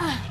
Ah.